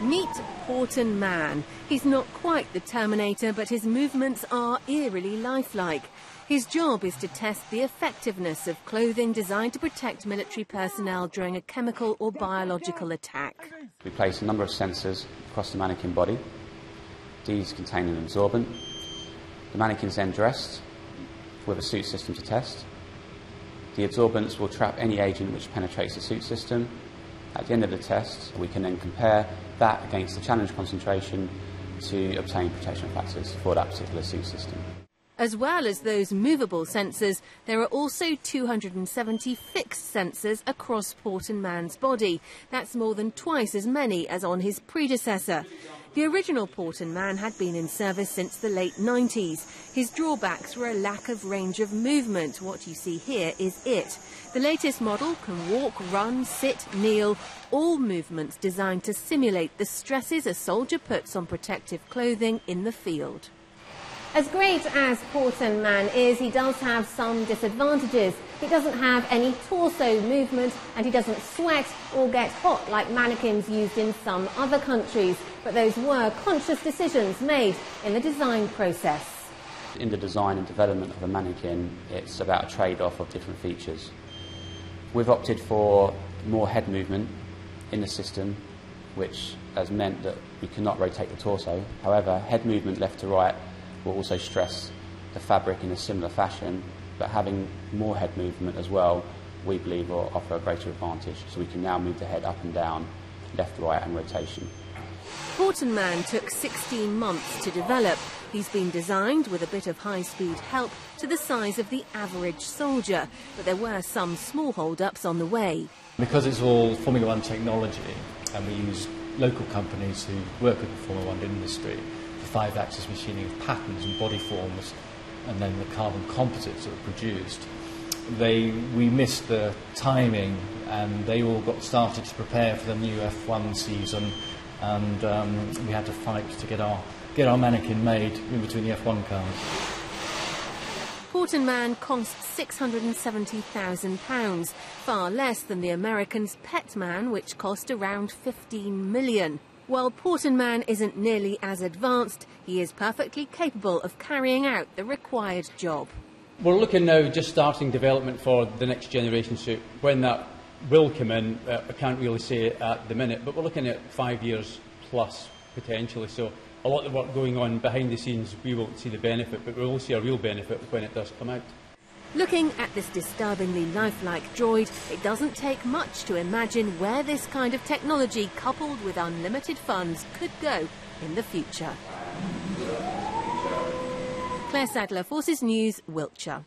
Meet Porton Man. He's not quite the Terminator, but his movements are eerily lifelike. His job is to test the effectiveness of clothing designed to protect military personnel during a chemical or biological attack. We place a number of sensors across the mannequin body. These contain an absorbent. The mannequin's then dressed with a suit system to test. The absorbents will trap any agent which penetrates the suit system. At the end of the test, we can then compare that against the challenge concentration to obtain protection factors for that particular suit system. As well as those movable sensors, there are also 270 fixed sensors across Porton Man's body. That's more than twice as many as on his predecessor. The original Porton Man had been in service since the late 90s. His drawbacks were a lack of range of movement. What you see here is it. The latest model can walk, run, sit, kneel, all movements designed to simulate the stresses a soldier puts on protective clothing in the field. As great as Porton Man is, he does have some disadvantages. He doesn't have any torso movement and he doesn't sweat or get hot like mannequins used in some other countries. But those were conscious decisions made in the design process. In the design and development of a mannequin, it's about a trade-off of different features. We've opted for more head movement in the system, which has meant that we cannot rotate the torso. However, head movement left to right will also stress the fabric in a similar fashion, but having more head movement as well, we believe will offer a greater advantage. So we can now move the head up and down, left, right, and rotation. Porton Man took 16 months to develop. He's been designed with a bit of high-speed help to the size of the average soldier, but there were some small hold-ups on the way. Because it's all Formula One technology, and we use local companies who work with the Formula One industry, five axis machining of patterns and body forms, and then the carbon composites that were produced, they, we missed the timing and they all got started to prepare for the new F1 season, and um, we had to fight to get our, get our mannequin made in between the F1 cars. Porton Man costs £670,000, far less than the Americans' PETMAN, which cost around £15 million. While Porton Man isn't nearly as advanced, he is perfectly capable of carrying out the required job. We're looking now just starting development for the next generation suit. When that will come in, uh, I can't really say at the minute, but we're looking at five years plus potentially. So a lot of work going on behind the scenes, we won't see the benefit, but we will see a real benefit when it does come out. Looking at this disturbingly lifelike droid, it doesn't take much to imagine where this kind of technology, coupled with unlimited funds, could go in the future. Claire Sadler, Forces News, Wiltshire.